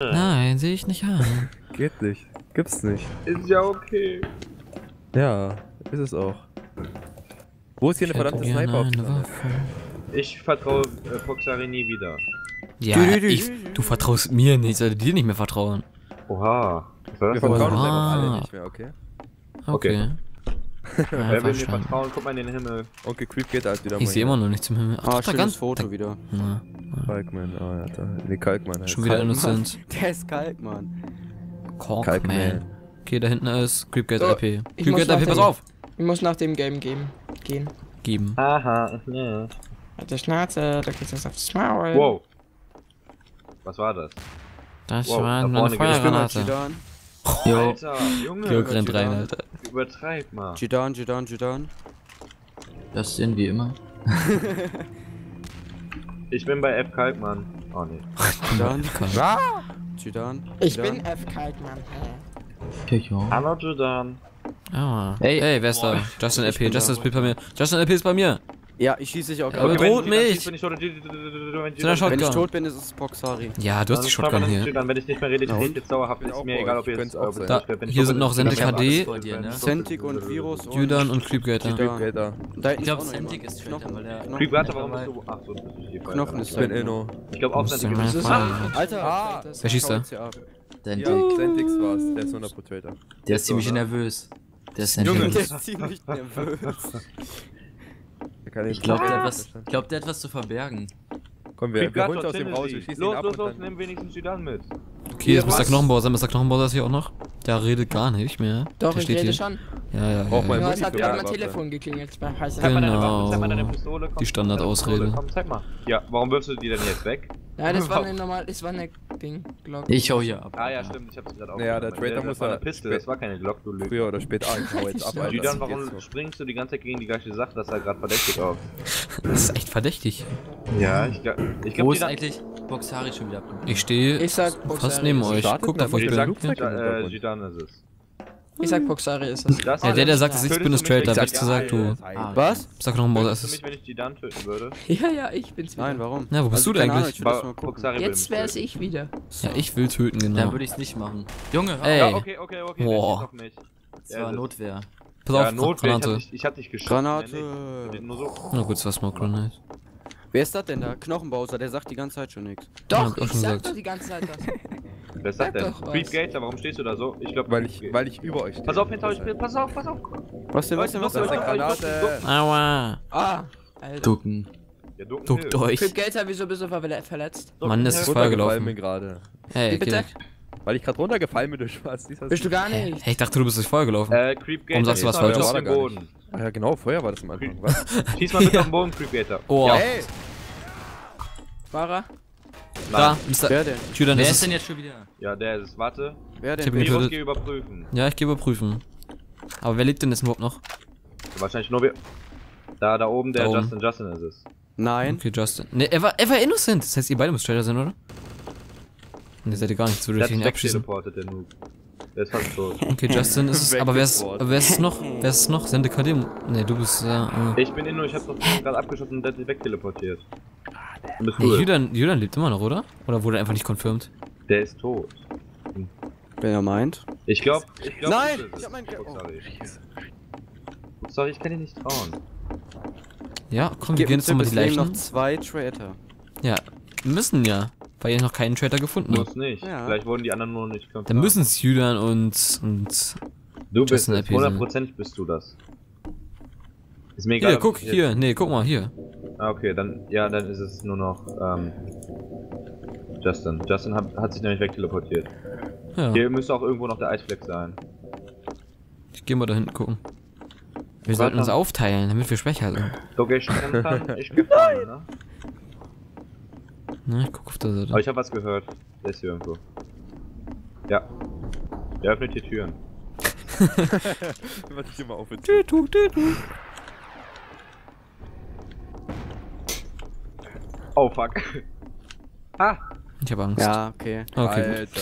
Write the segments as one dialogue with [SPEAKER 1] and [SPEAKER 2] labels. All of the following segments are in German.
[SPEAKER 1] Nein, sehe ich nicht an.
[SPEAKER 2] Geht nicht. Gibt's nicht.
[SPEAKER 3] Ist ja okay.
[SPEAKER 2] Ja, ist es auch. Wo ist hier eine
[SPEAKER 1] Ich hätte
[SPEAKER 2] verdammte Sniper
[SPEAKER 1] eine.
[SPEAKER 3] Ich vertraue äh, Foxari nie wieder.
[SPEAKER 1] Ja, ich, du vertraust mir nicht, ich sollte dir nicht mehr vertrauen.
[SPEAKER 3] Oha.
[SPEAKER 2] Wir vertrauen uns einfach alle nicht mehr, okay?
[SPEAKER 1] Okay. Ja,
[SPEAKER 3] Wer will mir vertrauen? Guck mal in den Himmel.
[SPEAKER 2] Onkel Creep geht halt wieder
[SPEAKER 1] Ich sehe immer noch nicht zum Himmel. Ach,
[SPEAKER 4] Ah,
[SPEAKER 1] da
[SPEAKER 4] schönes
[SPEAKER 1] ganz,
[SPEAKER 4] Foto
[SPEAKER 1] da,
[SPEAKER 4] wieder.
[SPEAKER 2] Kalkman, oh ja, da. Nee, Kalkman heißt
[SPEAKER 1] schon wieder
[SPEAKER 4] Kalkmann.
[SPEAKER 1] innocent.
[SPEAKER 4] Der ist.
[SPEAKER 1] Corkman.
[SPEAKER 2] Kalkman.
[SPEAKER 1] Okay, da hinten ist Creepgate
[SPEAKER 5] So,
[SPEAKER 1] IP.
[SPEAKER 5] ich
[SPEAKER 1] Creepgate IP, pass auf!
[SPEAKER 5] Ich muss nach dem Game gehen. gehen.
[SPEAKER 1] Geben.
[SPEAKER 3] Aha, ja.
[SPEAKER 5] Halt die Schnauze, da geht's jetzt aufs Maul.
[SPEAKER 3] Wow. Was war das?
[SPEAKER 1] Das
[SPEAKER 3] Wow,
[SPEAKER 1] war
[SPEAKER 3] da
[SPEAKER 1] eine.
[SPEAKER 4] Ich
[SPEAKER 1] Feuergranate.
[SPEAKER 4] Jidan.
[SPEAKER 3] Alter, Junge.
[SPEAKER 1] Georg rennt
[SPEAKER 4] Jidan.
[SPEAKER 1] rein, Alter.
[SPEAKER 3] Übertreib mal.
[SPEAKER 4] Jidan, Jidan, Jidan.
[SPEAKER 6] Das sind wie immer.
[SPEAKER 3] Ich bin bei F. Kalkmann. Oh nee.
[SPEAKER 4] Jidan! Jidan.
[SPEAKER 5] Ich
[SPEAKER 4] Jidan.
[SPEAKER 5] bin F. Kaltmann.
[SPEAKER 6] Picho.
[SPEAKER 3] Hallo Jordan.
[SPEAKER 1] Ah.
[SPEAKER 6] Hey.
[SPEAKER 1] Hey, wer ist da? Justin LP, Justin ist bei mir. Justin LP ist bei mir.
[SPEAKER 4] Ja, ich schieße dich auch
[SPEAKER 1] Aber
[SPEAKER 4] gerade.
[SPEAKER 1] bedroht
[SPEAKER 3] wenn ich-
[SPEAKER 1] mich.
[SPEAKER 3] wenn ich tot-
[SPEAKER 4] bin, ist es Boxari.
[SPEAKER 1] Ja, du hast die Shotgun hier.
[SPEAKER 3] Dann, wenn ich nicht mehr rede, ich rede
[SPEAKER 4] und?
[SPEAKER 3] jetzt dauerhaft.
[SPEAKER 2] bin
[SPEAKER 3] Ist mir egal, ob ihr jetzt. ich
[SPEAKER 1] hier sind
[SPEAKER 3] bin,
[SPEAKER 1] noch
[SPEAKER 3] ist
[SPEAKER 6] bei dir, ne?
[SPEAKER 4] Centig und Virus und
[SPEAKER 1] Judan und.
[SPEAKER 4] Da hinten
[SPEAKER 6] Ich glaub,
[SPEAKER 4] ist auch noch
[SPEAKER 6] Centig
[SPEAKER 4] jemand.
[SPEAKER 6] ist Traitor, weil der-
[SPEAKER 4] Knochen.
[SPEAKER 3] Creep, warte, warum bist du. Ach so, das ist die
[SPEAKER 4] Knochen ist
[SPEAKER 2] Ich bin
[SPEAKER 4] da.
[SPEAKER 2] Inno.
[SPEAKER 3] Ich glaube auch,
[SPEAKER 1] ich fragen.
[SPEAKER 4] Alter,
[SPEAKER 2] Ah,
[SPEAKER 1] Wer schießt da?
[SPEAKER 4] hier
[SPEAKER 2] Ja,
[SPEAKER 6] Dick.
[SPEAKER 2] Xentix war's. Der ist 100 Traitor.
[SPEAKER 6] Der ist ziemlich nervös. Der ist
[SPEAKER 4] Junge,
[SPEAKER 6] nervös.
[SPEAKER 4] der ist ziemlich nervös.
[SPEAKER 2] Der kann
[SPEAKER 6] Ich glaube, der, hat glaub, der hat was zu verbergen.
[SPEAKER 2] Komm, wir, wir holen uns aus dem. Raus, wir schießen ihn
[SPEAKER 3] Los,
[SPEAKER 2] ab
[SPEAKER 3] los,
[SPEAKER 2] und
[SPEAKER 3] los,
[SPEAKER 2] dann...
[SPEAKER 3] nimm wenigstens Jordan mit.
[SPEAKER 1] Okay, jetzt Mr.
[SPEAKER 5] Was?
[SPEAKER 1] Knochenbauer. Mr. Knochenbauer ist hier auch noch. Der redet gar nicht mehr.
[SPEAKER 5] Doch,
[SPEAKER 1] der
[SPEAKER 5] ich rede
[SPEAKER 1] hier.
[SPEAKER 5] schon.
[SPEAKER 1] Ja, ja, ja.
[SPEAKER 2] man
[SPEAKER 1] ja.
[SPEAKER 5] Ja, es hat gerade mein. Telefon geklingelt
[SPEAKER 1] Genau.
[SPEAKER 3] Pistole.
[SPEAKER 1] Die Standardausrede.
[SPEAKER 3] Pistole, Komm, zeig mal. Ja, warum wirfst du die denn jetzt weg?
[SPEAKER 5] Ja, das war eine normal, das war eine Ding, Glock.
[SPEAKER 6] Ich hau hier ab.
[SPEAKER 3] Ah ja, stimmt, ich hab's gerade auch.
[SPEAKER 2] Ja, der Traitor muss
[SPEAKER 3] war eine Piste,
[SPEAKER 2] spä-
[SPEAKER 3] das war keine Glock, du Lüge.
[SPEAKER 2] Früher oder später... Ah, ich hau jetzt ab, Alter. Geht
[SPEAKER 3] warum springst du die ganze Zeit gegen die gleiche Sache? Das sah gerade verdächtig aus.
[SPEAKER 1] Das ist echt verdächtig.
[SPEAKER 3] Ja, ich glaube, ich
[SPEAKER 6] Wo
[SPEAKER 3] glaube,
[SPEAKER 6] ist eigentlich Boxari schon wieder abgeblieben?
[SPEAKER 1] Ich stehe
[SPEAKER 5] Ich sag
[SPEAKER 1] fast Neben
[SPEAKER 5] ist es.
[SPEAKER 1] euch.
[SPEAKER 2] Startet
[SPEAKER 1] Guckt
[SPEAKER 2] da
[SPEAKER 1] auf, wo ich
[SPEAKER 2] mal
[SPEAKER 1] bin.
[SPEAKER 2] die Flugzeug-
[SPEAKER 3] äh, es.
[SPEAKER 5] Ich sag Boxari ist es.
[SPEAKER 3] Das
[SPEAKER 1] Ja, der, der sagt, dass ich
[SPEAKER 3] Tötest
[SPEAKER 1] bin, ist Traitor. Wer gesagt, du?
[SPEAKER 4] Was?
[SPEAKER 1] Sag das
[SPEAKER 3] du mich,
[SPEAKER 1] ist.
[SPEAKER 3] wenn ich Judan töten würde?
[SPEAKER 5] Ja, ja, ich bin's wieder.
[SPEAKER 4] Nein, warum?
[SPEAKER 1] Ja, wo bist du denn eigentlich?
[SPEAKER 4] Mal
[SPEAKER 5] Jetzt wär's ich wieder.
[SPEAKER 1] Ja, ich will töten,
[SPEAKER 6] Dann
[SPEAKER 1] genau.
[SPEAKER 6] würde ich's nicht machen. Junge,
[SPEAKER 1] Ey.
[SPEAKER 3] Ja, okay, okay, okay,
[SPEAKER 1] Boah.
[SPEAKER 6] das war Notwehr.
[SPEAKER 1] Pass
[SPEAKER 3] Ja,
[SPEAKER 1] auf,
[SPEAKER 3] Notwehr, ich hab
[SPEAKER 1] Granate.
[SPEAKER 3] dich, ich hab dich geschossen.
[SPEAKER 4] Granate.
[SPEAKER 3] Nur so.
[SPEAKER 1] Na gut, das war Smoke Granate.
[SPEAKER 4] Wer ist das denn da? Knochenbauser, der sagt die ganze Zeit schon nichts.
[SPEAKER 5] Doch,
[SPEAKER 1] ich
[SPEAKER 5] sag
[SPEAKER 1] gesagt.
[SPEAKER 5] doch die ganze Zeit das.
[SPEAKER 3] Wer ist das denn? Creep Gator, warum stehst du da so? Ich glaube,
[SPEAKER 2] Weil ich, weil ich über euch stehe.
[SPEAKER 3] Pass auf, hinter euch, pass auf, pass auf.
[SPEAKER 4] Was denn, was denn, was denn?
[SPEAKER 2] Granate.
[SPEAKER 1] Aua.
[SPEAKER 5] Ah, Alter.
[SPEAKER 6] Ducken.
[SPEAKER 3] Ja,
[SPEAKER 1] Duckt euch.
[SPEAKER 5] Für Gelder, wieso bist du verle- verletzt?
[SPEAKER 1] Mann, das ist
[SPEAKER 2] bin
[SPEAKER 1] gelaufen.
[SPEAKER 2] gerade.
[SPEAKER 1] Hey,
[SPEAKER 5] bitte?
[SPEAKER 2] Weil ich gerade runtergefallen bin durch Spaß.
[SPEAKER 5] Bist du gar nicht?
[SPEAKER 1] Hey, ich dachte, du bist durchs Feuer gelaufen.
[SPEAKER 3] Äh, Creep Gator,
[SPEAKER 1] Warum sagst du was Falsches?
[SPEAKER 3] auf den Boden.
[SPEAKER 2] Ah ja, genau, Feuer war das am Anfang. Was?
[SPEAKER 3] Schieß mal bitte auf den Boden, Creep Gator.
[SPEAKER 1] Oh,
[SPEAKER 3] Ja,
[SPEAKER 2] Ey!
[SPEAKER 5] War er?
[SPEAKER 1] da. Mr.
[SPEAKER 4] Wer denn?
[SPEAKER 1] Judan
[SPEAKER 6] Wer
[SPEAKER 1] ist
[SPEAKER 6] ist denn jetzt schon wieder?
[SPEAKER 3] Ja, der ist es. Warte.
[SPEAKER 4] Wer
[SPEAKER 1] Ich
[SPEAKER 4] denn?
[SPEAKER 3] Virus,
[SPEAKER 1] getötet.
[SPEAKER 3] geh überprüfen.
[SPEAKER 1] Ja, ich gehe überprüfen. Aber wer lebt denn jetzt überhaupt noch?
[SPEAKER 3] Wahrscheinlich nur wir. Da, da oben, der
[SPEAKER 1] Da oben.
[SPEAKER 3] Justin Justin ist es.
[SPEAKER 4] Nein.
[SPEAKER 1] Okay, Justin. Ne, er war, er war innocent. Das heißt, ihr beide müsst Traitor sein, oder? Ne, seid ihr gar nicht. So würde ich ihn abschießen.
[SPEAKER 3] der Noob. Der ist fast tot.
[SPEAKER 1] Okay, Justin ist es. Aber wer ist, wer ist es noch? Wer ist es noch? Sende KD. Ne, du bist. Äh, äh.
[SPEAKER 3] Ich bin Inno, ich hab doch gerade abgeschossen und der hat sich wegteleportiert. Bist
[SPEAKER 1] Nee,
[SPEAKER 3] du es.
[SPEAKER 1] Judan, Judan lebt immer noch, oder? Oder wurde er einfach nicht confirmed?
[SPEAKER 3] Der ist tot.
[SPEAKER 4] Wer er meint.
[SPEAKER 3] Ich glaub, ich glaub.
[SPEAKER 4] Nein!
[SPEAKER 3] bist.
[SPEAKER 4] Ich hab mein Ge-
[SPEAKER 3] Oh, sorry. Ich kann dir nicht trauen.
[SPEAKER 1] Ja, komm, wir gehen jetzt nochmal die Leichen.
[SPEAKER 4] noch zwei Traitor.
[SPEAKER 1] Ja, müssen ja. Weil ihr noch keinen Traitor gefunden habt.
[SPEAKER 3] Muss nicht.
[SPEAKER 4] Ja.
[SPEAKER 3] Vielleicht wurden die anderen nur nicht
[SPEAKER 1] Dann müssen es Judan und. und.
[SPEAKER 3] Du bist
[SPEAKER 1] Justin sein.
[SPEAKER 3] 100% bist du das. Ist mir egal.
[SPEAKER 1] Hier, guck,
[SPEAKER 3] jetzt-
[SPEAKER 1] hier. Nee, guck mal, hier.
[SPEAKER 3] Ah, okay, dann, ja, dann ist es nur noch, ähm, Justin. Justin hat, hat sich nämlich wegteleportiert.
[SPEAKER 1] Ja,
[SPEAKER 3] Hier müsste auch irgendwo noch der Eisfleck sein.
[SPEAKER 1] ich geh mal da hinten gucken. Wir sollten uns aufteilen, damit wir schwächer sind.
[SPEAKER 3] So gestern kann ich gefahren, ne?
[SPEAKER 1] Ne, ich guck auf der
[SPEAKER 3] Aber
[SPEAKER 1] Seite.
[SPEAKER 3] ich habe was gehört. Der ist hier irgendwo. Ja. Der öffnet hier Türen.
[SPEAKER 2] Warte ich immer auf jetzt.
[SPEAKER 1] Tütu, tütu.
[SPEAKER 3] Oh fuck. ah!
[SPEAKER 1] Ich hab Angst.
[SPEAKER 4] Ja, okay.
[SPEAKER 1] Okay.
[SPEAKER 2] Alter.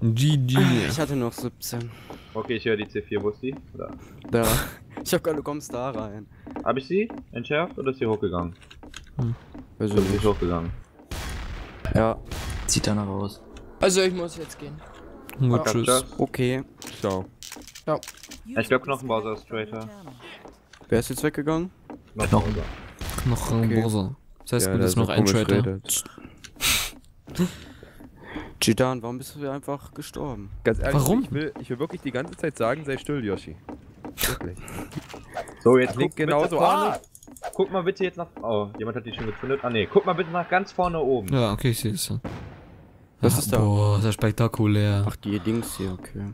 [SPEAKER 1] GG.
[SPEAKER 4] Ich hatte noch 17.
[SPEAKER 3] Okay, ich höre die C4, wo ist die? Oder?
[SPEAKER 4] Da. Ich hab gerade, du kommst da rein.
[SPEAKER 3] Hab ich sie entschärft oder ist sie hochgegangen?
[SPEAKER 4] Also
[SPEAKER 3] Stimmt, sie ist hochgegangen.
[SPEAKER 4] Ja.
[SPEAKER 6] Zieht danach raus.
[SPEAKER 5] Also ich muss jetzt gehen.
[SPEAKER 1] Gut, tschüss.
[SPEAKER 4] Okay.
[SPEAKER 2] Ciao.
[SPEAKER 3] Ich glaube Knochenbowser ist Traitor.
[SPEAKER 4] Wer ist jetzt weggegangen?
[SPEAKER 3] Knochenbowser.
[SPEAKER 1] Knochenbose. Das heißt,
[SPEAKER 2] Ja,
[SPEAKER 1] gut,
[SPEAKER 2] der
[SPEAKER 1] ist noch ein Traitor.
[SPEAKER 4] Jidan, warum bist du einfach gestorben?
[SPEAKER 2] Ganz ehrlich,
[SPEAKER 1] Warum?
[SPEAKER 2] Ich will, ich will wirklich die ganze Zeit sagen, sei still, Yoshi. Wirklich.
[SPEAKER 3] So, jetzt guck bitte-
[SPEAKER 2] genauso an.
[SPEAKER 3] Guck mal bitte jetzt nach. Oh, jemand hat die schon gezündet. Ah ne, guck mal bitte nach ganz vorne oben.
[SPEAKER 1] Ja, okay, ich sehe es.
[SPEAKER 4] Was
[SPEAKER 1] Ah,
[SPEAKER 4] ist da?
[SPEAKER 1] Boah, sehr spektakulär.
[SPEAKER 4] Ach, die Dings hier, okay.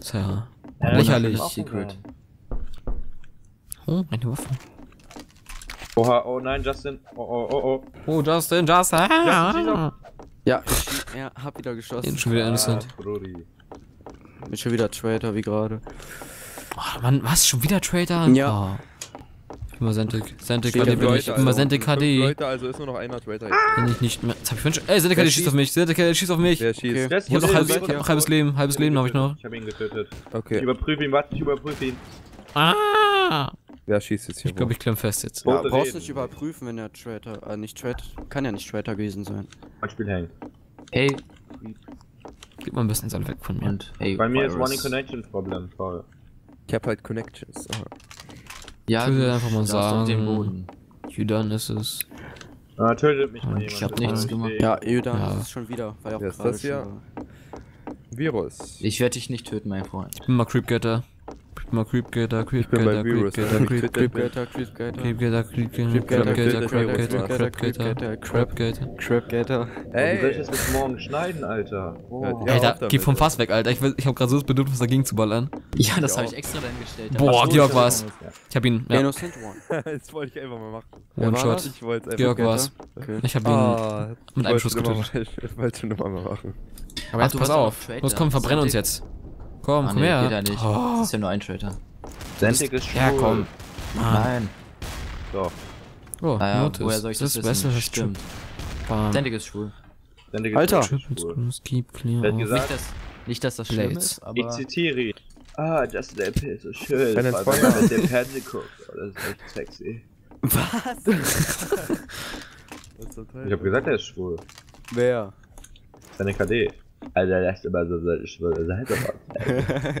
[SPEAKER 1] Tja.
[SPEAKER 3] Ja,
[SPEAKER 1] lächerlich.
[SPEAKER 6] Secret.
[SPEAKER 1] Oh, eine Waffe.
[SPEAKER 3] Oha, oh nein, Justin. Oh, oh, oh, oh.
[SPEAKER 1] Oh, Justin, Justin.
[SPEAKER 3] Justin,
[SPEAKER 4] Ja, ich ja, hab wieder geschossen.
[SPEAKER 1] Bin schon wieder innocent.
[SPEAKER 3] Ah.
[SPEAKER 4] Bin schon wieder Traitor wie gerade.
[SPEAKER 1] Oh, Mann, was? Schon wieder Traitor?
[SPEAKER 4] Ja.
[SPEAKER 1] Oh. Ich mal Sentik. Sentik HD bin ich. Ich bin mal Sentik HD.
[SPEAKER 2] Leute, also ist nur noch einer Traitor jetzt.
[SPEAKER 1] Bin ich nicht mehr. Jetzt hab ich. Ey, Sentik HD schießt auf mich. Sentik HD schießt auf mich.
[SPEAKER 2] Der schießt.
[SPEAKER 4] Okay.
[SPEAKER 1] Ich hab noch halbes,
[SPEAKER 3] Virus,
[SPEAKER 1] noch halbes Leben. Halbes Leben habe ich noch.
[SPEAKER 3] Ich hab ihn getötet. Ich
[SPEAKER 2] Okay,
[SPEAKER 3] überprüfe ihn, warte, ich überprüfe ihn.
[SPEAKER 1] Ah!
[SPEAKER 2] wer schießt jetzt hier?
[SPEAKER 1] Ich glaube, ich klemm fest jetzt.
[SPEAKER 3] Ja,
[SPEAKER 4] brauchst nicht überprüfen, wenn der Traitor, äh, nicht Traitor, kann ja nicht Traitor gewesen sein.
[SPEAKER 3] Mein Spiel hängt.
[SPEAKER 6] Hey.
[SPEAKER 1] Gib mal ein bisschen Sand weg von mir.
[SPEAKER 6] Und hey.
[SPEAKER 3] Bei mir ist
[SPEAKER 6] Virus.
[SPEAKER 3] One in Connection Problem voll.
[SPEAKER 2] Ich hab halt Connections. Aha.
[SPEAKER 6] Ja,
[SPEAKER 1] Ich
[SPEAKER 6] du
[SPEAKER 1] einfach mal
[SPEAKER 6] auf den
[SPEAKER 1] sagen-
[SPEAKER 6] Boden.
[SPEAKER 1] Judan ist es.
[SPEAKER 3] Ah, tötet mich mal
[SPEAKER 1] Ich
[SPEAKER 3] jemand.
[SPEAKER 6] hab
[SPEAKER 3] bitte.
[SPEAKER 6] nichts
[SPEAKER 3] Ich
[SPEAKER 6] gemacht.
[SPEAKER 4] Ja, Judan
[SPEAKER 1] Ja.
[SPEAKER 4] ist es schon wieder. War ja auch
[SPEAKER 2] das hier? Virus.
[SPEAKER 6] Ich werde dich nicht töten, mein Freund.
[SPEAKER 1] Ich bin mal Creepgetter. Mal
[SPEAKER 4] Creepgator, Creepgator. Creepgator,
[SPEAKER 2] Creepgator,
[SPEAKER 1] Creepgator,
[SPEAKER 4] Creepgator,
[SPEAKER 1] Creepgatter,
[SPEAKER 4] Creepgator.
[SPEAKER 3] Wie soll ich
[SPEAKER 2] Ey!
[SPEAKER 3] das bis morgen schneiden, Alter? Oh.
[SPEAKER 1] Alter, geh vom Fass weg, Alter. Ich, will, ich hab grad so das Bedürfnis, dagegen zu ballern.
[SPEAKER 6] Ja, das
[SPEAKER 2] Ja.
[SPEAKER 6] habe ich extra dann gestellt.
[SPEAKER 1] Boah, Georg war's.
[SPEAKER 6] hab-
[SPEAKER 1] Ich hab ihn, ja,
[SPEAKER 4] Innocent One.
[SPEAKER 2] das wollte ich einfach mal machen. Es einfach
[SPEAKER 1] Georg
[SPEAKER 4] Creepgator?
[SPEAKER 1] war's. Ich hab ihn
[SPEAKER 2] Ah,
[SPEAKER 1] mit einem Schuss getötet.
[SPEAKER 2] Ich wollte schon immer mal machen.
[SPEAKER 1] Aber jetzt
[SPEAKER 6] du
[SPEAKER 1] pass auf. Los, komm, verbrenn uns jetzt. Komm,
[SPEAKER 6] Ah,
[SPEAKER 1] komm
[SPEAKER 6] nee,
[SPEAKER 1] her.
[SPEAKER 6] geht ja nicht.
[SPEAKER 1] Oh,
[SPEAKER 6] Das ist ja nur ein Traitor.
[SPEAKER 3] Sentik ist schwul.
[SPEAKER 1] ja, komm. Mann.
[SPEAKER 6] Nein.
[SPEAKER 3] Doch.
[SPEAKER 1] Oh,
[SPEAKER 6] Naja,
[SPEAKER 1] Notice.
[SPEAKER 6] woher soll ich das,
[SPEAKER 1] ist
[SPEAKER 6] wissen?
[SPEAKER 1] besser.
[SPEAKER 6] Stimmt. Sendig ist schwul.
[SPEAKER 3] Sentik
[SPEAKER 4] Alter.
[SPEAKER 3] ist
[SPEAKER 1] Triple
[SPEAKER 3] schwul.
[SPEAKER 1] Keep clear.
[SPEAKER 3] Wer hat
[SPEAKER 1] of-
[SPEAKER 3] gesagt?
[SPEAKER 6] Nicht, dass, nicht, dass das schlimm
[SPEAKER 1] Blades.
[SPEAKER 6] ist,
[SPEAKER 3] Ich
[SPEAKER 6] aber...
[SPEAKER 3] zitiere ihn. Ah, Justin LP ist so schön.
[SPEAKER 2] Wenn
[SPEAKER 3] man mit dem Fernsehen guckt. Oh, das ist echt sexy.
[SPEAKER 2] Das total
[SPEAKER 3] Ich hab gesagt, er ist schwul.
[SPEAKER 4] Wer?
[SPEAKER 3] Seine KD. Alter, der ist immer so. Seid doch mal.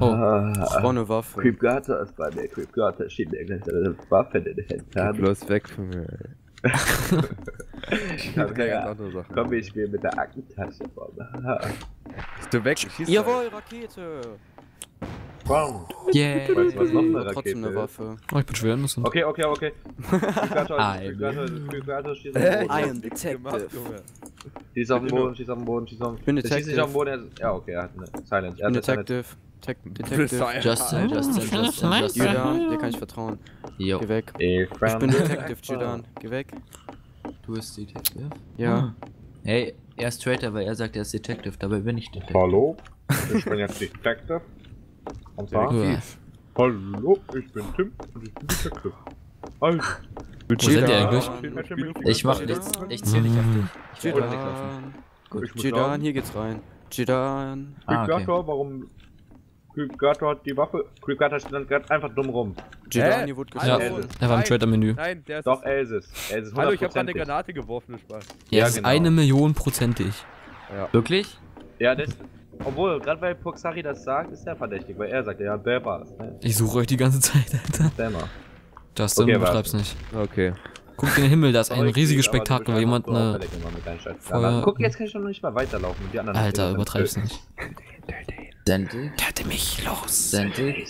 [SPEAKER 1] Oh,
[SPEAKER 3] Ah,
[SPEAKER 4] Brauch eine Waffe.
[SPEAKER 3] Creep Gata ist bei mir. Creep Gata schiebt mir gleich seine Waffe in den
[SPEAKER 2] Geh
[SPEAKER 3] Hintern.
[SPEAKER 2] bloß weg von mir, ey. Ich hab keine ganz andere Sachen.
[SPEAKER 3] Komm, ich spiele mit der Aktentasche vor.
[SPEAKER 2] Bist du weg? Schieß
[SPEAKER 4] Jawohl, Rakete!
[SPEAKER 3] Wow.
[SPEAKER 6] Yeah.
[SPEAKER 3] Weißt du, was noch eine
[SPEAKER 4] Aber trotzdem eine
[SPEAKER 3] Rakete ist?
[SPEAKER 4] Waffe.
[SPEAKER 1] oh, ich bin schwer innocent.
[SPEAKER 3] Okay, okay, okay.
[SPEAKER 6] Ah,
[SPEAKER 3] Creep Gata, Creep Gata schießt auf den
[SPEAKER 4] I
[SPEAKER 3] Boden.
[SPEAKER 4] am detective.
[SPEAKER 3] Schießt auf den Boden, schießt auf den Boden, den
[SPEAKER 4] bin
[SPEAKER 3] Boden. Schießt nicht auf den
[SPEAKER 4] Detective.
[SPEAKER 3] Boden, ist- ja, okay, er hat eine Silence. Er
[SPEAKER 4] Bin
[SPEAKER 3] hat eine Silence.
[SPEAKER 4] Detective. Tech Detective.
[SPEAKER 6] Justin, Justin, Justin, Justin.
[SPEAKER 4] Judan, dir kann ich vertrauen.
[SPEAKER 6] Jo,
[SPEAKER 4] Geh weg. Ich bin Detective, Judan. Geh weg.
[SPEAKER 6] du bist Detective.
[SPEAKER 4] Ja.
[SPEAKER 6] Hey, er ist Traitor, weil er sagt, er ist Detective, dabei bin ich Detective.
[SPEAKER 3] Hallo? Ich bin jetzt Detective. Und zwar?
[SPEAKER 1] Ja.
[SPEAKER 3] Hallo, ich bin Tim und ich bin Detective. Also,
[SPEAKER 1] Wo ihr
[SPEAKER 4] Judan.
[SPEAKER 1] eigentlich?
[SPEAKER 6] Ich mach nichts, ich zähl nicht auf dich. Ich werde weglaufen. Gut.
[SPEAKER 3] Sagen,
[SPEAKER 4] hier geht's rein. Judan.
[SPEAKER 6] Ah, okay.
[SPEAKER 3] Warum? Creepgator hat die Waffe. Creepgator stand gerade einfach dumm rum.
[SPEAKER 2] Hä?
[SPEAKER 4] hier wurde
[SPEAKER 1] Ja,
[SPEAKER 4] geschossen.
[SPEAKER 1] er war im
[SPEAKER 2] Nein.
[SPEAKER 1] Traitor-Menü.
[SPEAKER 2] Nein, der ist.
[SPEAKER 3] Doch, Elsis. Elsis
[SPEAKER 2] Hallo, ich hab gerade eine. Granate geworfen, Spaß.
[SPEAKER 1] Er
[SPEAKER 3] Ja,
[SPEAKER 1] ist
[SPEAKER 3] genau.
[SPEAKER 1] eine Million prozentig.
[SPEAKER 6] Wirklich?
[SPEAKER 3] Ja, das. Obwohl, gerade weil Puxari das sagt, ist er verdächtig, weil er sagt, ja, der war's. Ne?
[SPEAKER 1] Ich suche euch die ganze Zeit, Alter.
[SPEAKER 3] Der mal.
[SPEAKER 1] Justin,
[SPEAKER 3] Okay,
[SPEAKER 1] übertreib's nicht.
[SPEAKER 2] Okay.
[SPEAKER 1] Guck in den Himmel, da ist ein riesiges Spektakel, weil jemand eine. Feuer-
[SPEAKER 3] Guck, jetzt kann ich doch noch nicht mal weiterlaufen. Die anderen
[SPEAKER 1] Alter, übertreib's nicht.
[SPEAKER 6] Sendig?
[SPEAKER 1] Töte mich, los.
[SPEAKER 6] Sendig?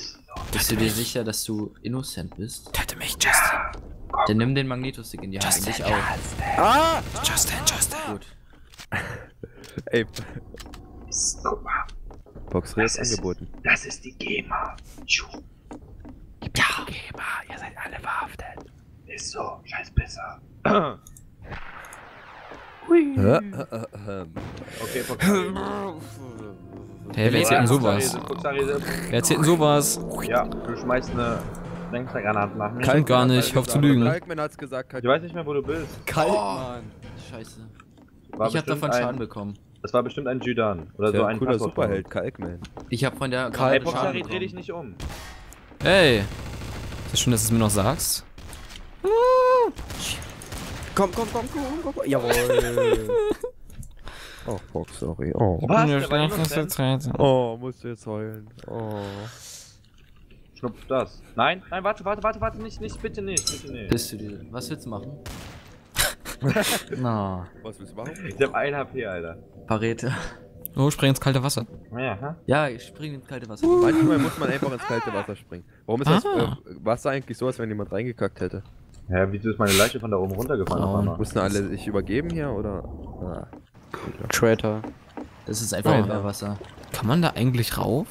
[SPEAKER 6] Bist du dir sicher, dass du innocent bist?
[SPEAKER 1] Töte mich, Justin.
[SPEAKER 6] Dann nimm den Magnetostick in die Hand und dich auch.
[SPEAKER 1] Justin, Justin.
[SPEAKER 6] Gut.
[SPEAKER 2] Ey,
[SPEAKER 3] Guck mal,
[SPEAKER 2] Box
[SPEAKER 3] Das ist-
[SPEAKER 2] angeboten.
[SPEAKER 3] das ist die GEMA. Tschu.
[SPEAKER 1] Ja, GEMA, ihr seid alle verhaftet.
[SPEAKER 3] Ist so, scheiß Pisser.
[SPEAKER 2] Hä? Äh, äh, ähm.
[SPEAKER 3] Okay, Puxari.
[SPEAKER 1] Hey, wer erzählt denn sowas? Wer erzählt denn sowas?
[SPEAKER 3] Ja, du schmeißt eine Denkgranate nach mir.
[SPEAKER 1] Stimmt gar nicht, ich hoffe zu lügen.
[SPEAKER 2] Kalkman hat's gesagt.
[SPEAKER 3] Ich weiß nicht mehr, wo du bist.
[SPEAKER 4] Kalt,
[SPEAKER 6] Oh. Scheiße.
[SPEAKER 3] War
[SPEAKER 6] ich hab davon Schaden bekommen.
[SPEAKER 3] Das war bestimmt ein Judan. Oder so
[SPEAKER 2] Der
[SPEAKER 3] ein
[SPEAKER 2] cooler
[SPEAKER 3] Passwort-
[SPEAKER 2] Superheld, Kalkman.
[SPEAKER 6] Ich hab von der
[SPEAKER 3] Hey, Puxari,
[SPEAKER 6] Schaden
[SPEAKER 3] dreh dich nicht um.
[SPEAKER 1] Hey. Ist das schön, dass du es mir noch sagst?
[SPEAKER 4] Komm, komm, komm, komm, komm, komm. Jawohl.
[SPEAKER 2] Oh, fuck, sorry. Oh.
[SPEAKER 3] Was? Der war innocent?
[SPEAKER 2] Oh, musst du jetzt heulen. Oh.
[SPEAKER 3] Schnupf das. Nein, nein, warte, warte, warte, warte, nicht, nicht, bitte nicht, bitte nicht.
[SPEAKER 6] Bist du dir. Was willst du machen? Na,
[SPEAKER 2] Was willst du machen?
[SPEAKER 3] Ich hab 1 HP, Alter.
[SPEAKER 6] Parete.
[SPEAKER 1] Oh, spring ins kalte Wasser.
[SPEAKER 3] Ja, hä?
[SPEAKER 6] Ja, ich spring ins kalte Wasser.
[SPEAKER 2] Manchmal muss man einfach ins kalte Wasser springen. Warum ist das
[SPEAKER 1] Ah.
[SPEAKER 2] äh, Wasser eigentlich so, als wenn jemand reingekackt hätte?
[SPEAKER 3] Hä, wieso ist meine Leiche von da oben runtergefallen
[SPEAKER 1] Oh.
[SPEAKER 2] Mussten alle sich übergeben hier oder? Ah.
[SPEAKER 4] Traitor.
[SPEAKER 6] Das ist einfach
[SPEAKER 1] Oh.
[SPEAKER 6] über Wasser.
[SPEAKER 1] Kann man da eigentlich rauf?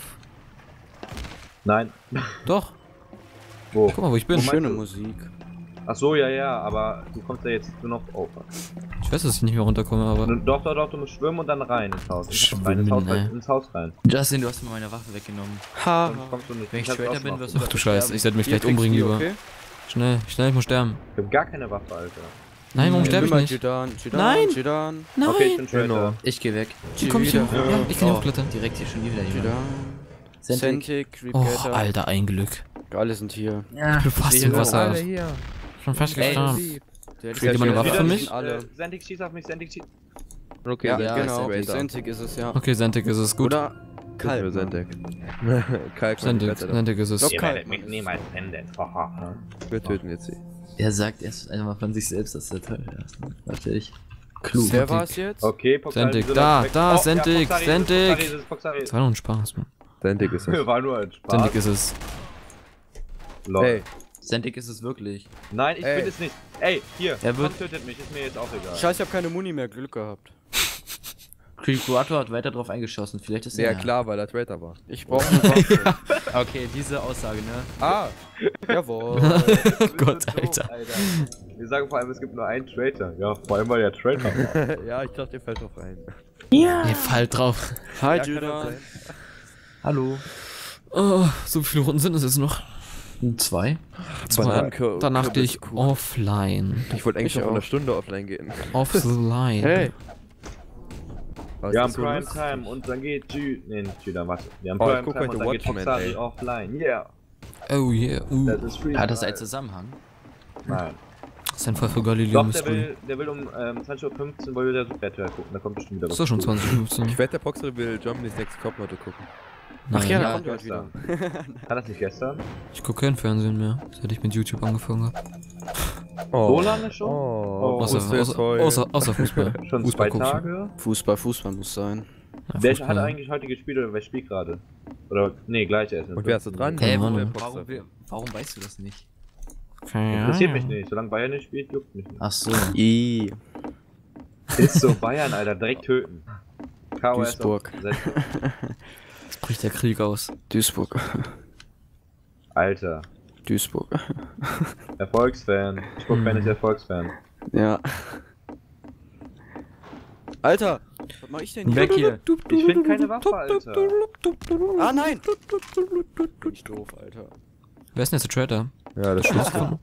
[SPEAKER 3] Nein.
[SPEAKER 1] Doch.
[SPEAKER 3] Wo?
[SPEAKER 1] Guck mal, wo ich bin.
[SPEAKER 4] Schöne Musik.
[SPEAKER 3] Ach so, ja, ja, aber du kommst ja jetzt nur noch auf.
[SPEAKER 1] Ich weiß, dass ich nicht mehr runterkomme, aber.
[SPEAKER 3] Doch, doch, doch, du musst schwimmen und dann rein ins Haus. Ins Haus rein, ins
[SPEAKER 1] Schwimmen,
[SPEAKER 3] Haus, rein,
[SPEAKER 1] ey.
[SPEAKER 3] ins Haus rein.
[SPEAKER 6] Justin, du hast mir meine Waffe weggenommen.
[SPEAKER 4] Ha.
[SPEAKER 3] Sonst kommst du nicht.
[SPEAKER 6] Wenn ich
[SPEAKER 3] draußen
[SPEAKER 6] bin, wirst du
[SPEAKER 1] Ach du Scheiße, ich sollte mich
[SPEAKER 4] Hier
[SPEAKER 1] vielleicht
[SPEAKER 4] kriegst
[SPEAKER 1] umbringen lieber.
[SPEAKER 4] okay?
[SPEAKER 1] Schnell, schnell, ich muss sterben.
[SPEAKER 3] Ich hab gar keine Waffe, Alter.
[SPEAKER 1] Nein, warum sterbe ich nicht?
[SPEAKER 4] Jidan, Jidan,
[SPEAKER 1] Nein.
[SPEAKER 4] Jidan,
[SPEAKER 1] Nein!
[SPEAKER 3] Okay, ich bin Traitor.
[SPEAKER 2] Genau.
[SPEAKER 6] Ich geh weg.
[SPEAKER 1] Wie komm ich hin?
[SPEAKER 4] Jidan.
[SPEAKER 1] Ja, ich kann hier
[SPEAKER 6] Oh,
[SPEAKER 1] hochklettern.
[SPEAKER 6] Direkt hier schon wieder jemand. Sentik.
[SPEAKER 1] Oh. Alter, ein Glück.
[SPEAKER 4] Alle sind hier.
[SPEAKER 6] Ja,
[SPEAKER 1] Ich bin fast im Wasser.
[SPEAKER 2] Alle hier.
[SPEAKER 1] Schon fast gestorben.
[SPEAKER 4] Der
[SPEAKER 1] Kriegt jemand eine Waffe für mich?
[SPEAKER 3] Sendik schießt auf mich, Sendik schießt.
[SPEAKER 2] Okay,
[SPEAKER 4] Ja,
[SPEAKER 6] Ja,
[SPEAKER 4] genau. Sentik ist es, ja.
[SPEAKER 1] Okay, Sentik ist es gut.
[SPEAKER 4] Oder
[SPEAKER 2] Kalk.
[SPEAKER 4] Kalk.
[SPEAKER 2] Sentek. Kalk
[SPEAKER 1] Sentik, Sentik ist es.
[SPEAKER 4] Doch.
[SPEAKER 3] Ihr
[SPEAKER 4] Kalt,
[SPEAKER 3] werdet mich niemals enden.
[SPEAKER 2] Wir töten jetzt sie.
[SPEAKER 6] Er sagt erst einmal von sich selbst, dass er toll ist. Natürlich. Klug.
[SPEAKER 4] Wer war es jetzt?
[SPEAKER 3] Okay, Poxari,
[SPEAKER 1] Sendik,
[SPEAKER 3] so
[SPEAKER 1] da, da, Sentik,
[SPEAKER 3] Poxari,
[SPEAKER 1] Sentik.
[SPEAKER 3] Das
[SPEAKER 1] war doch ein Spaß, Mann.
[SPEAKER 2] Sentik ist es.
[SPEAKER 3] War nur ein Spaß.
[SPEAKER 1] Sentik ist es.
[SPEAKER 3] Lol.
[SPEAKER 2] Hey,
[SPEAKER 6] Sentik ist es wirklich.
[SPEAKER 3] Nein, ich
[SPEAKER 2] Ey.
[SPEAKER 3] bin es nicht. Ey, hier,
[SPEAKER 6] Er wird-
[SPEAKER 3] Tom tötet mich, ist mir jetzt auch egal.
[SPEAKER 4] Scheiße, ich hab keine Muni mehr. Glück gehabt.
[SPEAKER 6] Krikurator hat weiter drauf eingeschossen. Vielleicht ist er.
[SPEAKER 2] ja klar, weil er Traitor war.
[SPEAKER 4] Ich brauche eine Waffe.
[SPEAKER 6] Okay, diese Aussage, ne?
[SPEAKER 2] Ah,
[SPEAKER 4] Jawohl.
[SPEAKER 1] Gott,
[SPEAKER 3] Das ist
[SPEAKER 1] Alter.
[SPEAKER 3] doof, Wir sagen vor allem, es gibt nur einen Traitor. Ja, vor allem, weil der Traitor war.
[SPEAKER 2] ja, ich dachte, ihr fällt drauf rein.
[SPEAKER 1] Ihr fallt drauf.
[SPEAKER 4] Hi,
[SPEAKER 2] Ja, sein?
[SPEAKER 6] Hallo.
[SPEAKER 1] Oh, so viele Runden sind es jetzt noch.
[SPEAKER 6] Zwei?
[SPEAKER 1] Zwei.
[SPEAKER 2] Bananenkür-
[SPEAKER 1] Danach gehe ich
[SPEAKER 2] Kürbiskuchen.
[SPEAKER 1] offline.
[SPEAKER 2] Ich wollte eigentlich
[SPEAKER 4] Ich
[SPEAKER 2] noch
[SPEAKER 4] auch.
[SPEAKER 2] Stunde offline gehen.
[SPEAKER 1] Offline.
[SPEAKER 4] Hey.
[SPEAKER 2] Aber
[SPEAKER 3] Wir haben
[SPEAKER 2] so
[SPEAKER 3] Prime. Time und dann geht Jü. Nee, nicht Jü, dann warte. Wir haben
[SPEAKER 2] Oh,
[SPEAKER 3] Prime Time
[SPEAKER 2] heute
[SPEAKER 3] und dann geht
[SPEAKER 2] ey.
[SPEAKER 3] offline. Yeah.
[SPEAKER 1] Oh yeah. Uh.
[SPEAKER 3] Das ist free.
[SPEAKER 6] Hat das einen Zusammenhang?
[SPEAKER 3] Nein.
[SPEAKER 1] Das ist ein Fall für Galileo
[SPEAKER 3] Doch, der will, der will um ähm, 20.15 Uhr will der Superteil gucken. Da kommt bestimmt wieder
[SPEAKER 1] Ist doch schon 2015.
[SPEAKER 2] Ich wette, der Boxer will Germany's Next Topmodel gucken.
[SPEAKER 4] Ach ja,
[SPEAKER 1] Nein,
[SPEAKER 4] da kommt er wieder.
[SPEAKER 3] Hat das nicht gestern?
[SPEAKER 1] ich gucke kein Fernsehen mehr, seit ich mit YouTube angefangen habe.
[SPEAKER 2] Oh.
[SPEAKER 3] So lange schon?
[SPEAKER 2] Oh,
[SPEAKER 3] Oh,
[SPEAKER 1] Außer, außer, außer, außer Fußball.
[SPEAKER 3] Schon
[SPEAKER 1] Fußball
[SPEAKER 3] zwei. Tage?
[SPEAKER 4] Fußball, Fußball muss sein.
[SPEAKER 1] Ja,
[SPEAKER 3] Wer hat eigentlich heute gespielt oder wer spielt gerade? Oder, nee, gleich erst.
[SPEAKER 2] Und wer ist da dran?
[SPEAKER 1] Ahnung.
[SPEAKER 6] warum, warum, weißt du das nicht?
[SPEAKER 1] Keine
[SPEAKER 3] Interessiert mich nicht. Solange Bayern nicht spielt, juckt mich nicht.
[SPEAKER 6] Ach so.
[SPEAKER 4] I.
[SPEAKER 3] Ist so, Bayern, Alter, direkt töten. KOS
[SPEAKER 4] Duisburg.
[SPEAKER 1] Jetzt bricht der Krieg aus.
[SPEAKER 4] Duisburg.
[SPEAKER 3] Alter,
[SPEAKER 4] Duisburg.
[SPEAKER 3] Erfolgsfan. Duisburg-Fan ist Erfolgsfan.
[SPEAKER 4] Ja. Alter! Was mach ich denn hier?
[SPEAKER 6] Weg hier.
[SPEAKER 3] Ich finde keine Waffe, Alter.
[SPEAKER 4] Ah, nein! Bin ich doof, Alter.
[SPEAKER 1] Wer ist denn jetzt der Trader?
[SPEAKER 2] Ja, das stimmt.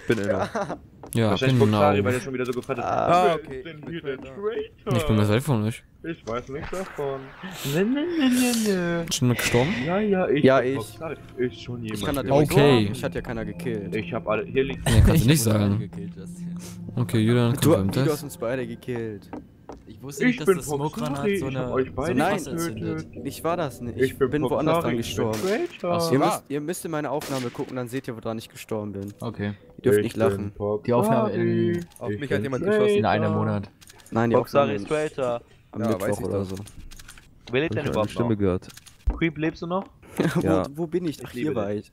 [SPEAKER 2] Ich bin inne.
[SPEAKER 1] Ja,
[SPEAKER 3] Wahrscheinlich
[SPEAKER 1] genau.
[SPEAKER 3] Poxari, weil der schon wieder so gefragt hat.
[SPEAKER 2] Ah, okay,
[SPEAKER 3] denn hier der
[SPEAKER 2] Traitor.
[SPEAKER 1] Ich bin mir selbst von euch.
[SPEAKER 3] Ich weiß nichts davon. Ne, ne, ne, ne,
[SPEAKER 1] Schon mal gestorben?
[SPEAKER 3] ne. Ja, ja, ich.
[SPEAKER 4] Ja, ich.
[SPEAKER 3] Ist schon jemand.
[SPEAKER 4] Ich kann übrigens
[SPEAKER 1] Okay.
[SPEAKER 4] sagen. Ich hatte ja keiner gekillt.
[SPEAKER 3] Ich hab alle. Hier liegt.
[SPEAKER 1] Nee, kannst du nicht sagen.
[SPEAKER 6] gekillt.
[SPEAKER 1] Okay, Julian,
[SPEAKER 4] Du,
[SPEAKER 1] kommt
[SPEAKER 4] du hast uns beide gekillt.
[SPEAKER 6] Ich wusste
[SPEAKER 3] Ich
[SPEAKER 6] nicht,
[SPEAKER 3] bin
[SPEAKER 6] dass das Smoke
[SPEAKER 3] Poxari,
[SPEAKER 6] Granat so
[SPEAKER 3] ich
[SPEAKER 6] eine,
[SPEAKER 3] euch
[SPEAKER 6] so
[SPEAKER 3] beide
[SPEAKER 6] eine
[SPEAKER 4] Nein.
[SPEAKER 6] Entzündet.
[SPEAKER 4] Ich war das nicht.
[SPEAKER 3] Ich bin,
[SPEAKER 4] woanders dran
[SPEAKER 3] ich
[SPEAKER 4] gestorben.
[SPEAKER 3] bin Traitor.
[SPEAKER 6] Ach so.
[SPEAKER 4] Ihr
[SPEAKER 2] Ja.
[SPEAKER 4] müsst, ihr müsst in meine Aufnahme gucken, dann seht ihr, woran ich gestorben bin.
[SPEAKER 6] Okay.
[SPEAKER 4] Ihr dürft
[SPEAKER 3] Ich
[SPEAKER 4] nicht
[SPEAKER 3] bin
[SPEAKER 4] lachen.
[SPEAKER 6] Die Aufnahme in-
[SPEAKER 2] Auf
[SPEAKER 3] Ich
[SPEAKER 2] mich
[SPEAKER 3] bin
[SPEAKER 2] hat jemand
[SPEAKER 3] Traitor.
[SPEAKER 2] geschossen.
[SPEAKER 6] In einem Monat.
[SPEAKER 4] Nein, die Aufnahme
[SPEAKER 3] ist Traitor.
[SPEAKER 4] am
[SPEAKER 2] Ja, weiß
[SPEAKER 4] Mittwoch
[SPEAKER 2] ich
[SPEAKER 4] oder so.
[SPEAKER 3] Wer lebt
[SPEAKER 2] Ich
[SPEAKER 3] denn überhaupt
[SPEAKER 2] Stimme
[SPEAKER 3] noch?
[SPEAKER 2] gehört.
[SPEAKER 3] Creep, lebst du noch?
[SPEAKER 2] Ja.
[SPEAKER 4] wo, wo bin ich? Ach,
[SPEAKER 3] Ich
[SPEAKER 4] hier war
[SPEAKER 3] dich.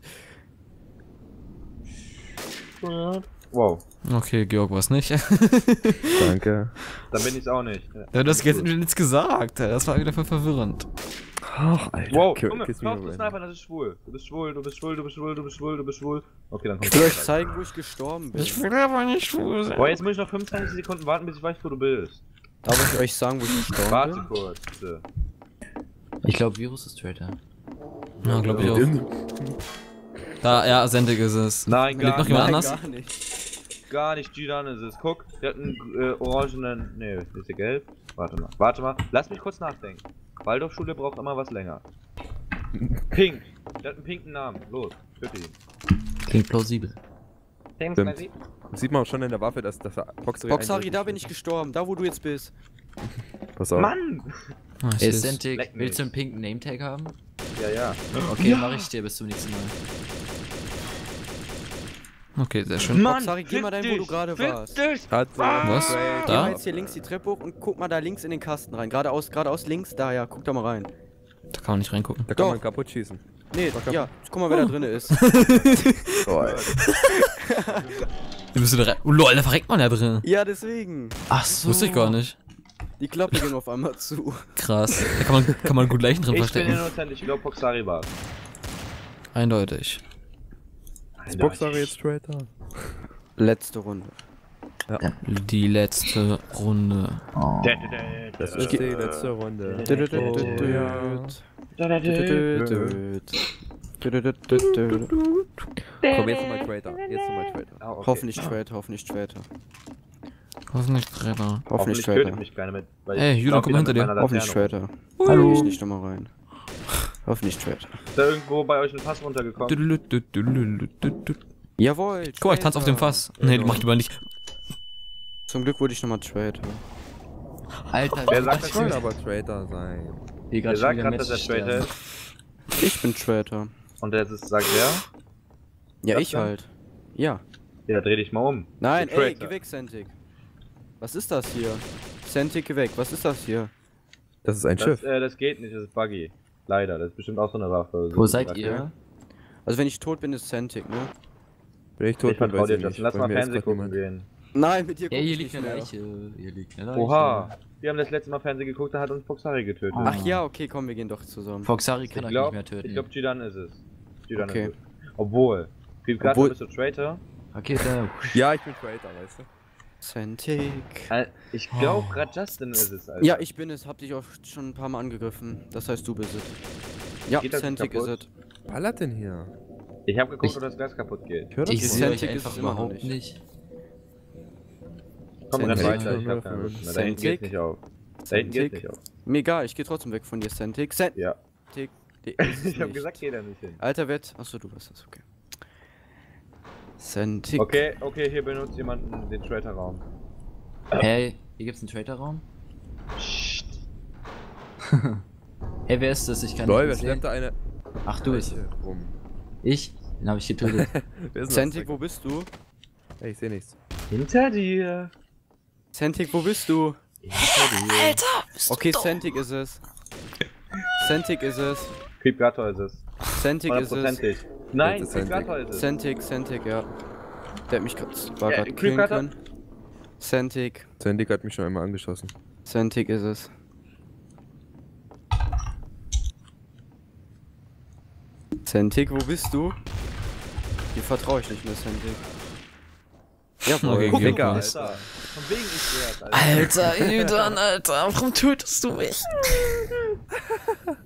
[SPEAKER 4] Ich.
[SPEAKER 3] Wow.
[SPEAKER 1] Okay, Georg war's nicht.
[SPEAKER 2] Danke.
[SPEAKER 3] Dann bin ich's auch nicht.
[SPEAKER 1] Ja, du hast jetzt nichts gesagt. Das war wieder voll verwirrend.
[SPEAKER 2] Ach, Alter.
[SPEAKER 3] Wow,
[SPEAKER 2] Ki-
[SPEAKER 3] Junge,
[SPEAKER 2] kiss
[SPEAKER 3] hör
[SPEAKER 2] me
[SPEAKER 3] auf zu
[SPEAKER 2] away.
[SPEAKER 3] snipern, das ist schwul. Du bist schwul, du bist schwul, du bist schwul, du bist schwul, du bist schwul. Okay, dann
[SPEAKER 4] Ich
[SPEAKER 3] kommst
[SPEAKER 4] will euch zeigen, wo ich gestorben bin.
[SPEAKER 1] will aber nicht schwul sein.
[SPEAKER 3] Boah, jetzt muss ich noch 25 Sekunden warten, bis ich weiß, wo du bist.
[SPEAKER 4] Darf ich euch sagen, wo ich gestorben
[SPEAKER 3] Warte
[SPEAKER 4] bin?
[SPEAKER 3] kurz, bitte.
[SPEAKER 6] Ich glaube, Virus ist Traitor.
[SPEAKER 1] Ja, glaube ich auch. Da, ja, Sendig ist es.
[SPEAKER 3] Nein, gar
[SPEAKER 1] noch jemand
[SPEAKER 3] nicht.
[SPEAKER 1] anders?
[SPEAKER 4] gar nicht.
[SPEAKER 3] Gar nicht, Gidan ist es. Guck, der hat einen äh, orangenen. Nee, ist der gelb? Warte mal, warte mal. Lass mich kurz nachdenken. Waldorfschule braucht immer was länger. Pink. Der hat einen pinken Namen. Los, bitte ihn.
[SPEAKER 6] Klingt plausibel.
[SPEAKER 2] Stimmt. Sieht man auch schon in der Waffe, dass das Boxer
[SPEAKER 4] Boxari, da bin ich gestorben. Da, wo du jetzt bist.
[SPEAKER 2] Pass auf.
[SPEAKER 3] Mann!
[SPEAKER 1] Ah.
[SPEAKER 6] Sentik,
[SPEAKER 3] Leck mich.
[SPEAKER 6] willst du einen pinken Nametag haben?
[SPEAKER 3] Ja, ja.
[SPEAKER 6] Okay, mach ich dir bis zum nächsten Mal.
[SPEAKER 1] Okay, sehr schön.
[SPEAKER 3] Mann,
[SPEAKER 4] Sari, geh mal dahin, wo du gerade warst.
[SPEAKER 2] Hat
[SPEAKER 1] Was?
[SPEAKER 4] Geh mal
[SPEAKER 1] Da?
[SPEAKER 4] jetzt hier links die Treppe hoch und guck mal da links in den Kasten rein. Geradeaus, geradeaus links, da ja, guck da mal rein.
[SPEAKER 1] Da kann man nicht reingucken.
[SPEAKER 2] Da kann
[SPEAKER 4] Doch.
[SPEAKER 2] man kaputt schießen.
[SPEAKER 4] Nee, ja, guck mal, wer da drin ist.
[SPEAKER 2] Oh, Alter.
[SPEAKER 1] Du bist da rein. Oh lol, da verreckt man ja drin.
[SPEAKER 4] ja, deswegen.
[SPEAKER 6] Ach so.
[SPEAKER 1] Wusste ich gar nicht.
[SPEAKER 4] Die Klappe ging auf einmal zu.
[SPEAKER 1] Krass. Da kann man, kann man gut Leichen drin
[SPEAKER 3] Ich bin
[SPEAKER 1] verstecken.
[SPEAKER 3] innocent, ich glaube Poxari war's.
[SPEAKER 1] Eindeutig.
[SPEAKER 2] Boxer jetzt Traitor.
[SPEAKER 4] Letzte Runde.
[SPEAKER 1] Die letzte Runde.
[SPEAKER 6] Oh.
[SPEAKER 2] Das ist die letzte Runde. Komm, jetzt nochmal Traitor. Jetzt nochmal Traitor.
[SPEAKER 3] Ah, okay.
[SPEAKER 4] Hoffentlich Traitor, hoffentlich Traitor.
[SPEAKER 1] Hoffentlich Treffer.
[SPEAKER 4] Hoffentlich
[SPEAKER 3] mich mit. weil
[SPEAKER 1] Ey,
[SPEAKER 3] lauf
[SPEAKER 1] komm hinter dir.
[SPEAKER 4] Hoffentlich. Traitor.
[SPEAKER 6] Hallo.
[SPEAKER 4] Geh ich nicht nochmal rein. Hoffentlich Traitor.
[SPEAKER 3] Ist da irgendwo bei euch ein Pass runtergekommen?
[SPEAKER 4] Jawohl.
[SPEAKER 1] Guck mal, ich tanze auf dem Fass. Nee, du machst lieber nicht.
[SPEAKER 4] Zum Glück wurde ich nochmal Traitor.
[SPEAKER 6] Alter,
[SPEAKER 3] Wer sagt, ich
[SPEAKER 2] aber Traitor sein.
[SPEAKER 6] will
[SPEAKER 3] Wer sagt gerade, dass er
[SPEAKER 6] sterben.
[SPEAKER 3] ist?
[SPEAKER 4] Ich bin Traitor.
[SPEAKER 3] Und der ist, sagt wer?
[SPEAKER 4] Ja, ich
[SPEAKER 3] denn?
[SPEAKER 4] halt. Ja.
[SPEAKER 3] Ja, dreh dich mal um.
[SPEAKER 4] Nein, ey,
[SPEAKER 3] Traitor.
[SPEAKER 4] geh weg, Santic. Was ist das hier? Santic, geh weg. Was ist das hier?
[SPEAKER 2] Das ist ein
[SPEAKER 3] Das,
[SPEAKER 2] Schiff.
[SPEAKER 3] äh, das geht nicht, das ist Buggy. Leider, das ist bestimmt auch so eine Waffe.
[SPEAKER 6] Wo
[SPEAKER 3] So
[SPEAKER 6] seid
[SPEAKER 3] gesagt,
[SPEAKER 6] ihr?
[SPEAKER 4] Also wenn ich tot bin, ist Santic, ne?
[SPEAKER 2] Wenn ich
[SPEAKER 3] Ich
[SPEAKER 2] tot bin,
[SPEAKER 3] vertrau
[SPEAKER 2] weiß ich nicht.
[SPEAKER 3] Lass
[SPEAKER 2] Bei
[SPEAKER 3] mal Fernsehen gucken gehen.
[SPEAKER 4] Nein, mit dir
[SPEAKER 6] Ja, hier
[SPEAKER 4] ich
[SPEAKER 6] liegt
[SPEAKER 4] nicht
[SPEAKER 6] eine
[SPEAKER 4] mehr.
[SPEAKER 6] Leiche. Hier liegt eine Leiche.
[SPEAKER 3] Oha, wir haben das letzte Mal Fernsehen geguckt, da hat uns Foxari getötet.
[SPEAKER 4] Ach ja, okay, komm, wir gehen doch zusammen.
[SPEAKER 6] Foxari kann
[SPEAKER 3] ich
[SPEAKER 6] euch
[SPEAKER 3] glaube,
[SPEAKER 6] nicht mehr töten.
[SPEAKER 3] ich glaube, Gidan ist es. Gidan
[SPEAKER 4] Okay.
[SPEAKER 3] ist es. Obwohl, Gato,
[SPEAKER 4] Obwohl-
[SPEAKER 3] bist du Traitor?
[SPEAKER 6] okay, dann.
[SPEAKER 2] Ja, ich bin Traitor, weißt du?
[SPEAKER 3] Äh, Ich glaube, gerade Justin ist es, Alter.
[SPEAKER 4] Ja, ich bin es. Hab dich auch schon ein paar Mal angegriffen. Das heißt, du bist es. Ja, Santic ist es.
[SPEAKER 2] Ballert denn hier?
[SPEAKER 3] Ich habe geguckt,
[SPEAKER 6] Ich-
[SPEAKER 3] ob das Gas kaputt geht.
[SPEAKER 2] Ich höre das
[SPEAKER 6] Ich
[SPEAKER 4] Santic ist
[SPEAKER 6] überhaupt
[SPEAKER 4] nicht.
[SPEAKER 6] nicht.
[SPEAKER 3] Komm, renn
[SPEAKER 4] Santic.
[SPEAKER 3] weiter, ich hab keine Lust mehr. Da hinten geht's nicht auf. Da hinten geht's nicht auf.
[SPEAKER 4] Mir egal, ich gehe trotzdem weg von dir, Santic. Santic.
[SPEAKER 3] Ja. Ich hab gesagt, geh da nicht hin.
[SPEAKER 4] Alter Wett. Achso, du bist das, okay. Santic.
[SPEAKER 3] Okay, okay, hier benutzt jemand den Traitor-Raum.
[SPEAKER 6] Hey, hier gibt's einen Trader-Raum? hey, wer ist das? Ich kann
[SPEAKER 2] Lol, wer
[SPEAKER 6] nicht
[SPEAKER 2] schleppt
[SPEAKER 6] sehen.
[SPEAKER 2] da eine
[SPEAKER 6] Ach, du bist.
[SPEAKER 2] Leiche rum?
[SPEAKER 6] Ich? Den hab ich getötet.
[SPEAKER 2] Wer das?
[SPEAKER 4] wo bist du?
[SPEAKER 2] Ey, ich seh nichts.
[SPEAKER 3] Hinter dir.
[SPEAKER 4] Santic, wo bist du?
[SPEAKER 1] Alter!
[SPEAKER 4] Okay, Santic ist es. Santic ist es.
[SPEAKER 3] Piep Gato ist es.
[SPEAKER 4] Santic ist es.
[SPEAKER 3] Nein,
[SPEAKER 2] Jetzt ist
[SPEAKER 3] es.
[SPEAKER 4] Santic, Santic, ja. Der hat mich kurz war
[SPEAKER 3] Ja,
[SPEAKER 4] killen
[SPEAKER 3] hat
[SPEAKER 4] können. Santic,
[SPEAKER 2] Sandik hat mich schon einmal angeschossen.
[SPEAKER 4] Santic ist es. Santic, wo bist du? Dir vertraue ich nicht mehr.
[SPEAKER 1] Okay,
[SPEAKER 2] Guck,
[SPEAKER 1] geh
[SPEAKER 2] Ficker,
[SPEAKER 1] mal.
[SPEAKER 3] Alter, von wegen ich wert, Alter.
[SPEAKER 1] Alter, Judan, Alter, warum tötest du mich?